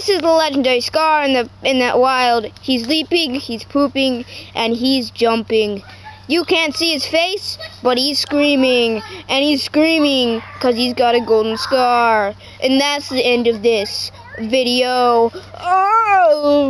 this is the legendary Scar in the in that wild. He's leaping, he's pooping, and he's jumping. You can't see his face, but he's screaming, and he's screaming because he's got a golden scar. And that's the end of this video. Oh!